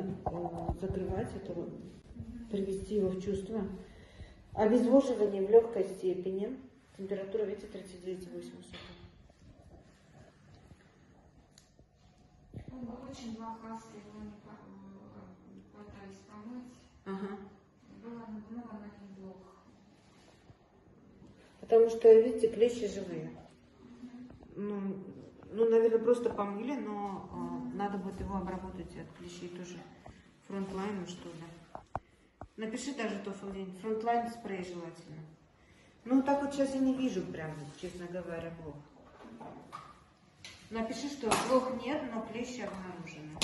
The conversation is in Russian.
э, закрывать это, привести его в чувство. Обезвоживание в легкой степени. Температура, видите, 39,8 Он был очень блохастый, его не по- э, пытались помыть. Ага. Было много на нем блох. Потому что, видите, клещи живые. Ну, ну наверное, просто помыли, но э, надо будет его обработать от клещей тоже Frontline ом, что ли. Напиши даже тофелин. Frontline спрей желательно. Ну, так вот сейчас я не вижу прям, честно говоря, блох. Напиши, что блох нет, но клещи обнаружены.